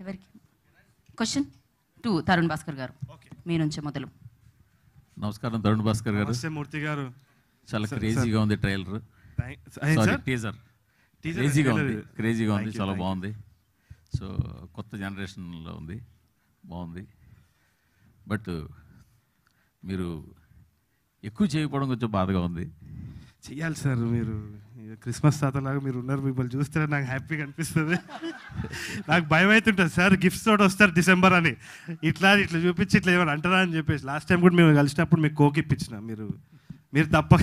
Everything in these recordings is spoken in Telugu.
ఎవరికి? క్వశ్చన్ టూ తరుణ్ భాస్కర్ గారు. మీ నుంచి మొదలు. నమస్కారం తరుణ్ భాస్కర్ గారు. మూర్తి గారు. చాలా సార్, క్రేజీగా ఉంది ట్రైలర్? టీజర్ క్రేజీగా ఉంది. క్రేజీగా ఉంది చాలా. బాగుంది. సో కొత్త జనరేషన్లో ఉంది బాగుంది. బట్ మీరు ఎక్కువ చేయకపోవడం కొంచెం బాధగా ఉంది. చెయ్యాలి సార్ మీరు. క్రిస్మస్ తాతలాగా మీరు ఉన్నారు మిమ్మల్ని చూస్తే నాకు హ్యాపీగా అనిపిస్తుంది. నాకు భయం అవుతుంటుంది సార్ గిఫ్ట్స్ తోటి వస్తారు డిసెంబర్ అని. ఇట్లా ఇట్లా చూపించి ఇట్లా ఏమైనా అంటారా అని చెప్పేసి. లాస్ట్ టైం కూడా మేము కలిసినప్పుడు మీకు కోక్ ఇప్పించిన మీరు మీరు తప్ప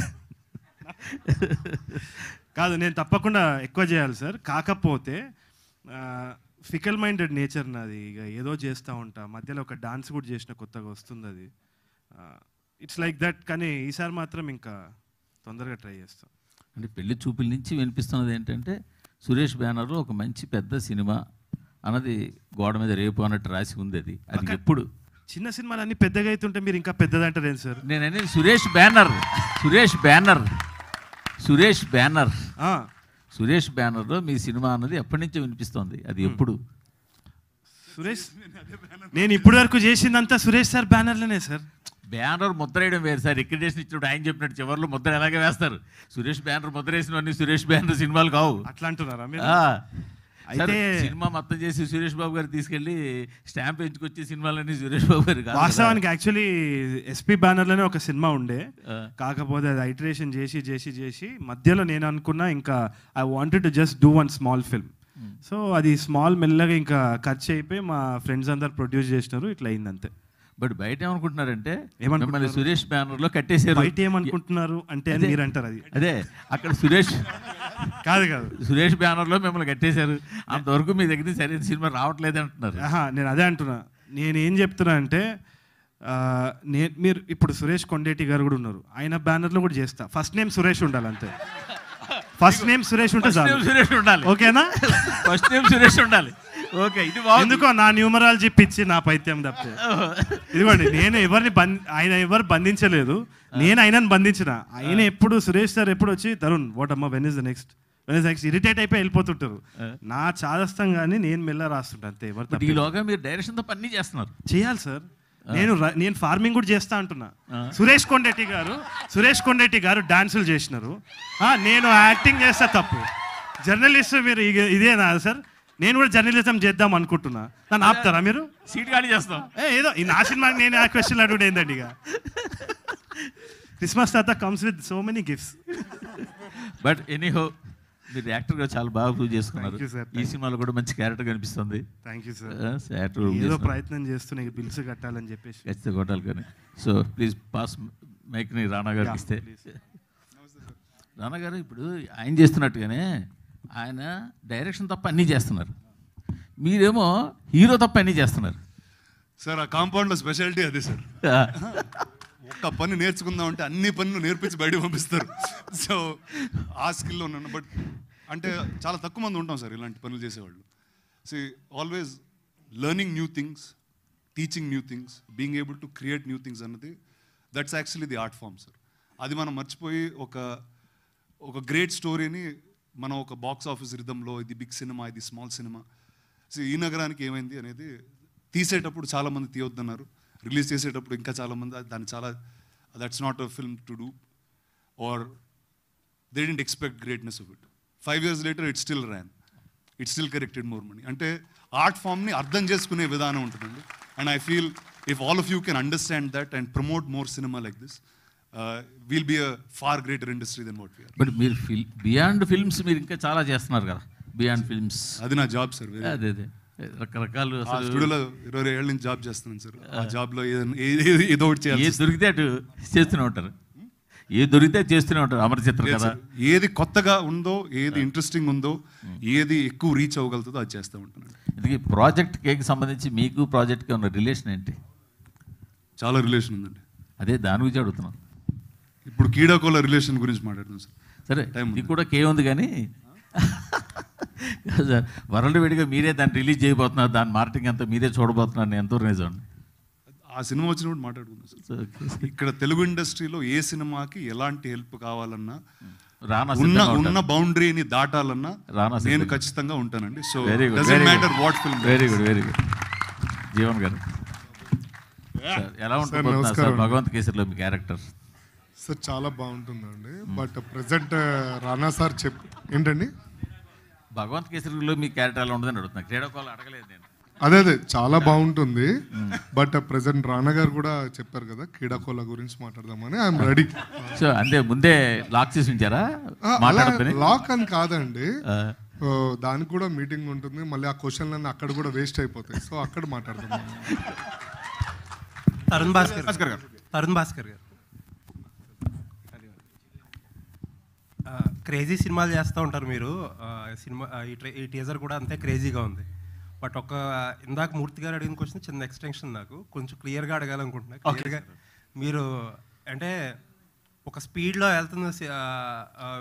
కాదు నేను తప్పకుండా ఎక్కువ చేయాలి సార్. కాకపోతే ఫికల్ మైండెడ్ నేచర్ నాది. ఇక ఏదో చేస్తూ ఉంటా. మధ్యలో ఒక డాన్స్ కూడా చేసిన కొత్తగా వస్తుంది అది. ఇట్స్ లైక్ దట్ కానీ ఈసారి మాత్రం ఇంకా తొందరగా ట్రై చేస్తాం. అంటే పెళ్ళి చూపుల నుంచి వినిపిస్తున్నది ఏంటంటే సురేష్ బ్యానర్లో ఒక మంచి పెద్ద సినిమా అన్నది గోడ మీద రేపు అన్నట్టు రాసి ఉంది అది. అది ఎప్పుడు? చిన్న సినిమాలు అన్ని పెద్దగా అవుతుంటే మీరు ఇంకా పెద్దదంటారు ఏం సార్? నేను అనేది Suresh banner Suresh banner Suresh banner Suresh బ్యానర్లో మీ సినిమా అన్నది ఎప్పటి నుంచో వినిపిస్తోంది. అది ఎప్పుడు? సురేష్? నేను ఇప్పటి వరకు చేసిందంతా సురేష్ సార్ బ్యానర్లోనే సార్. బ్యానర్ ముద్ర వేయడం వేరు సార్. రిక్రిడేషన్ ఇచ్చినప్పుడు ఆయన చెప్పినట్టు చివరిలో ముద్ర ఎలాగే వేస్తారు? సురేష్ బ్యానర్ ముద్ర వేసినవన్నీ సురేష్ బ్యానర్ సినిమాలు కావు. అట్లా అంటున్నారా. అయితే- సినిమా మొత్తం చేసి సురేష్ బాబు గారు తీసుకెళ్ళి స్టాంప్ ఎంచుకొచ్చే సినిమాలన్నీ సురేష్ బాబు గారు. వాస్తవానికి యాక్చువల్లీ ఎస్పీ బ్యానర్లోనే ఒక సినిమా ఉండే. కాకపోతే అది ఐటరేషన్ చేసి చేసి చేసి మధ్యలో నేను అనుకున్నా ఇంకా I wanted to just do one small film so అది స్మాల్ మెల్లగా ఇంకా ఖర్చు అయిపోయి మా ఫ్రెండ్స్ అందరు ప్రొడ్యూస్ చేసినారు. ఇట్లా అయింది అంతే. బట్ బయట ఏమనుకుంటున్నారంటే ఏమనుకుంటున్నారు? మిమ్మల్ని సురేష్ బ్యానర్లో కట్టేశారు. బయట ఏమనుకుంటున్నారు అంటే అని మీరు అంటారు అది. అదే అక్కడ సురేష్ కాదు కాదు. సురేష్ బ్యానర్లో మిమ్మల్ని కట్టేశారు. అంతవరకు మీ దగ్గర సరైన సినిమా రావట్లేదు అంటున్నారు. నేను అదే అంటున్నా. నేను ఏం చెప్తున్నా అంటే నేను మీరు ఇప్పుడు సురేష్ కొండేటి గారు కూడా ఉన్నారు. ఆయన బ్యానర్లో కూడా చేస్తా. ఫస్ట్ నేమ్ సురేష్ ఉండాలి అంతే. ఫస్ట్ నేమ్ సురేష్ ఉంటే సురేష్ ఉండాలి. ఓకేనా? ఫస్ట్ నేమ్ సురేష్ ఉండాలి. ఓకే ఇది ఎందుకో నా న్యూమరాలజీ పిచ్చి నా పైత్యం తప్పే ఇదిగోండి నేను ఎవరిని బంధ ఆయన ఎవరు బంధించలేదు. నేను ఆయనను బంధించిన. ఆయన ఎప్పుడు సురేష్ సార్ ఎప్పుడు వచ్చి తరుణ్ వాట్ అమ్మ when is the next when is next irritate అయిపోయి వెళ్ళిపోతుంటారు. నా చాదస్తం కానీ నేను మెల్ల రాస్తుంటా అంతే ఎవరు. ఈలోగా మీరు డైరెక్షన్తో పని చేస్తున్నారు. చేయాలి సార్. నేను నేను ఫార్మింగ్ కూడా చేస్తా అంటున్నా. సురేష్ కొండెట్టి గారు సురేష్ కొండెట్టి గారు డాన్సులు చేసినారు. నేను యాక్టింగ్ చేస్తా తప్పు. జర్నలిస్ట్ మీరు ఇగ- ఇదేనా సార్? నేను కూడా జర్నలిజం చేద్దాం అనుకుంటున్నా. నన్ను ఆపుతారా మీరు? సీట్ ఖాళీ చేస్తాం. ఏ, ఏదో ఈ నా సినిమాకి నేను ఆ క్వశ్చన్ అడుగుడు ఏందండి ఇక? క్రిస్మస్ తాత comes with so many gifts but anyhow మీరు యాక్టర్గా చాలా బాగా ప్రూవ్ చేసుకున్నారు. Thank you, sir. ఈ సినిమాలో కూడా మంచి క్యారెక్టర్ కనిపిస్తుంది. థ్యాంక్ యూ సార్ యాక్టర్ ఏదో ప్రయత్నం చేస్తున్నా ఇక బిల్స్ కట్టాలని చెప్పేసి. ఖచ్చితంగా కొట్టాలి కానీ. సో ప్లీజ్ పాస్ మైక్ని రానా గారికి ఇస్తే. రానా గారు ఇప్పుడు ఆయన చేస్తున్నట్టుగానే ఆయన డైరెక్షన్ తప్ప అన్నీ చేస్తున్నారు. మీరేమో హీరో తప్ప అన్నీ చేస్తున్నారు. సార్ ఆ కాంపౌండ్లో స్పెషాలిటీ అదే సార్. ఒక్క పని నేర్చుకుందాం అంటే అన్ని పనులు నేర్పించి బయట పంపిస్తారు. సో ఆ స్కిల్లో ఉన్నాను బట్ అంటే చాలా తక్కువ మంది ఉంటాం సార్ ఇలాంటి పనులు చేసేవాళ్ళు. See always learning new things teaching new things being able to create new things అన్నది that's actually the art form sir అది మనం మర్చిపోయి ఒక ఒక గ్రేట్ స్టోరీని మనం ఒక బాక్స్ ఆఫీస్ రిధంలో ఇది బిగ్ సినిమా ఇది స్మాల్ సినిమా సో ఈ నగరానికి ఏమైంది అనేది తీసేటప్పుడు చాలామంది తీయొద్దన్నారు. రిలీజ్ చేసేటప్పుడు ఇంకా చాలామంది దాన్ని చాలా that's not a film to do or they didn't expect greatness of it five years later it still ran it still corrected more money అంటే ఆర్ట్ ఫామ్ని అర్థం చేసుకునే విధానం ఉంటుందండి. And I feel if all of you can understand that and promote more cinema like this will be far greater industry then what but మీరు ఫిల్ బియాండ్ ఫిల్మ్స్ మీరు ఇంకా చాలా చేస్తున్నారు కదా. బియాండ్ ఫిల్మ్స్ అది నా జాబ్ సార్ అదే అదే. రకరకాలు స్టూడియోలో ఇరవై ఏళ్ళ నుంచి జాబ్ చేస్తున్నాను సార్ ఆ జాబ్లో ఏదో ఒకటి చేయాలి ఏది దొరికితే అటు చేస్తూనే ఉంటారు. ఏది దొరికితే చేస్తూనే ఉంటారు అమర చిత్ర కదా. ఏది కొత్తగా ఉందో ఏది ఇంట్రెస్టింగ్ ఉందో ఏది ఎక్కువ రీచ్ అవ్వగలుగుతుందో అది చేస్తూ ఉంటాను ఇది ప్రాజెక్ట్ కేక్ సంబంధించి మీకు ప్రాజెక్ట్కి ఉన్న రిలేషన్ ఏంటి? చాలా రిలేషన్ ఉందండి. అదే దాని గురించి అడుగుతున్నాను. ఇప్పుడు కీడాకోల రిలేషన్ గురించి మాట్లాడుతున్నాం సార్. సరే ఇది కూడా కే ఉంది కానీ సార్ వరల్డ్ వేడిగా మీరే దాన్ని రిలీజ్ చేయబోతున్నారు దాని మార్కెటింగ్ అంతా మీరే చూడబోతున్నారు నేను ఎంతో నిజం ఆ సినిమా వచ్చినప్పుడు మాట్లాడుకుందాం సార్. ఇక్కడ తెలుగు ఇండస్ట్రీలో ఏ సినిమాకి ఎలాంటి హెల్ప్ కావాలన్నా రానా ఉన్న ఉన్న. బౌండరీని దాటాలన్నా రానా నేను. ఖచ్చితంగా ఉంటానండి. So very good matter what film very good very good Jeevan గారు. సార్, ఎలా ఉంటుంది సార్. భగవంత్ కేసరిలో మీ క్యారెక్టర్. సార్ చాలా బాగుంటుందండి. బట్ ప్రజెంట్ రానా సార్ చెప్ ఏంటండి? భగవంత్ కేసరిలో మీ క్యారెక్టర్ ఎలా ఉంటుందని అడుగుతున్నా. క్రీడాకోళ్ళు అడగలేదు నేను. అదే అదే చాలా బాగుంటుంది. బట్ ప్రజెంట్ రానా గారు కూడా చెప్పారు కదా క్రీడాకోల గురించి మాట్లాడదామని. I'm ready. సో అంతే ముందే లాక్ చేసి ఉంచారా? మాట్లాడద్దని లాక్ అని కాదండి. ఓ, దానికి కూడా మీటింగ్ ఉంటుంది. మళ్ళీ ఆ క్వశ్చన్లన్నీ అక్కడ కూడా వేస్ట్ అయిపోతాయి. సో అక్కడ మాట్లాడదాం తరుణ్ భాస్కర్ భాస్కర్ గారు. తరుణ్ భాస్కర్ గారు. క్రేజీ సినిమాలు చేస్తూ ఉంటారు మీరు. సినిమా ఈ టీజర్ కూడా అంతే క్రేజీగా ఉంది. బట్ ఒక ఇందాక మూర్తి గారు అడిగిన క్వశ్చన్ చిన్న ఎక్స్టెన్షన్ నాకు. కొంచెం క్లియర్గా అడగాలనుకుంటున్నా. క్లియర్గా మీరు అంటే ఒక స్పీడ్లో వెళ్తున్న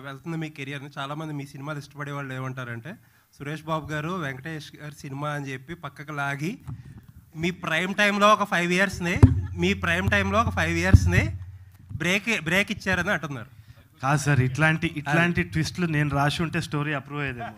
వెళ్తున్న మీ కెరియర్ని చాలామంది మీ సినిమాలు ఇష్టపడే వాళ్ళు ఏమంటారంటే సురేష్ బాబు గారు వెంకటేష్ గారి సినిమా అని చెప్పి పక్కకు లాగి మీ ప్రైమ్ టైంలో ఒక ఫైవ్ ఇయర్స్ని మీ ప్రైమ్ టైంలో ఒక ఫైవ్ ఇయర్స్ని బ్రేక్ బ్రేక్ ఇచ్చారని అంటున్నారు. కాదు సార్ ఇట్లాంటి ఇట్లాంటి ట్విస్ట్లు నేను రాసి ఉంటే స్టోరీ అప్రూవ్ అయ్యేదేమో.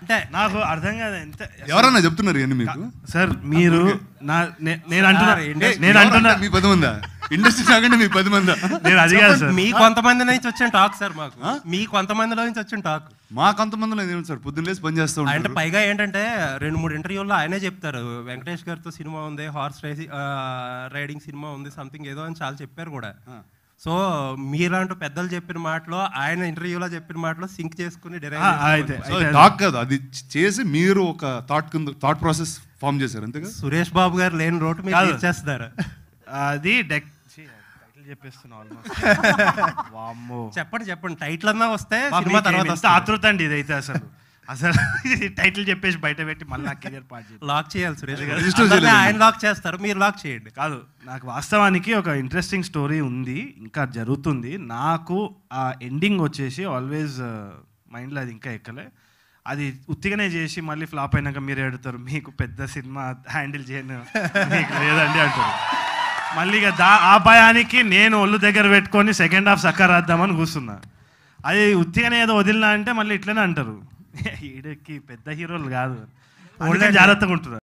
అంటే నాకు అర్థం కాదు ఎంత ఎవరన్నా చెప్తున్నారు ఇవన్నీ మీకు? సార్ మీరు నా నే- నేను అంటున్నా నేను అంటున్నా మీ పది మందా? ఇండస్ట్రీ మీ పది మందా? నేను అది కాదు సార్. మీ కొంతమంది నుంచి వచ్చిన టాక్ సార్ మాకు. మీ కొంతమందిలో నుంచి వచ్చిన టాక్. మా కొంతమందిలో ఏమి సార్ పొద్దున్న లేసి పని చేస్తూ అంటే ఉంటారు. పైగా ఏంటంటే రెండు మూడు ఇంటర్వ్యూల్లో ఆయనే చెప్తారు. వెంకటేష్ గారితో సినిమా ఉంది హార్స్ రైసింగ్ రైడింగ్ సినిమా ఉంది సంథింగ్ ఏదో అని చాలా చెప్పారు కూడా. సో మీలాంటి పెద్దలు చెప్పిన మాటలో ఆయన ఇంటర్వ్యూలో చెప్పిన మాటలో సింక్ చేసుకుని అయితే సో అయితే టాక్ కాదు. అది చేసి మీరు ఒక థాట్ కింద థాట్ ప్రాసెస్ ఫామ్ చేశారు. అంతేగా? సురేష్ బాబు గారు లేని రోడ్డు మీరు. ఇచ్చేస్తున్నారు అది డెక్ టైటిల్ చెప్పేస్తున్నా ఆల్మోస్ట్ వామ్మో. చెప్పండి చెప్పండి. టైటిల్ అన్నా వస్తే సినిమా తర్వాత. ఆతృత అండి ఇదైతే అసలు. అసలు టైటిల్ చెప్పేసి బయట పెట్టి మళ్ళీ కెరియర్ చేయాలి. లాక్ చేయాలి సురేష్ గారు. ఆయన లాక్ చేస్తారు మీరు లాక్ చేయండి. కాదు నాకు వాస్తవానికి ఒక ఇంట్రెస్టింగ్ స్టోరీ ఉంది ఇంకా జరుగుతుంది. నాకు ఆ ఎండింగ్ వచ్చేసి ఆల్వేస్ మైండ్లో అది ఇంకా ఎక్కలే. అది ఉత్తిగానే చేసి మళ్ళీ ఫ్లాప్ అయినాక మీరు ఎడతారు మీకు పెద్ద సినిమా హ్యాండిల్ చేయను మీకు లేదండి అంటారు. మళ్ళీ ఇక దా ఆ భయానికి నేను ఒళ్ళు దగ్గర పెట్టుకొని సెకండ్ హాఫ్ సక్క రాద్దామని కూర్చున్నా. అది ఉత్తిగానే ఏదో వదిలినా అంటే మళ్ళీ ఇట్లనే అంటారు. ఈడకి పెద్ద హీరోలు కాదు. అందుకని జాగ్రత్తగా ఉంటున్నారు.